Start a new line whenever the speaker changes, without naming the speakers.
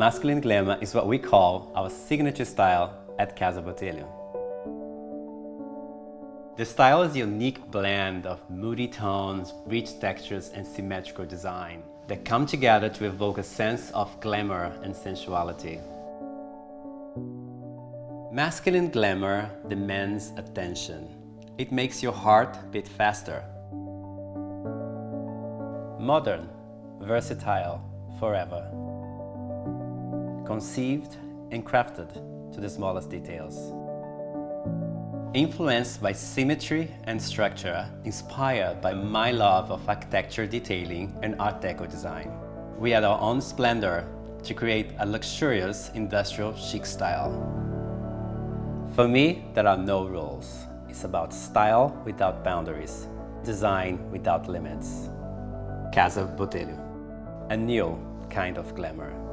Masculine glamour is what we call our signature style at Casa Botelho. The style is a unique blend of moody tones, rich textures, and symmetrical design that come together to evoke a sense of glamour and sensuality. Masculine glamour demands attention. It makes your heart beat faster. Modern, versatile, forever. Conceived and crafted to the smallest details. Influenced by symmetry and structure, inspired by my love of architecture detailing and Art Deco design. We add our own splendor to create a luxurious industrial chic style. For me, there are no rules. It's about style without boundaries, design without limits. Casa Botelho, a new kind of glamour.